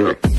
Look.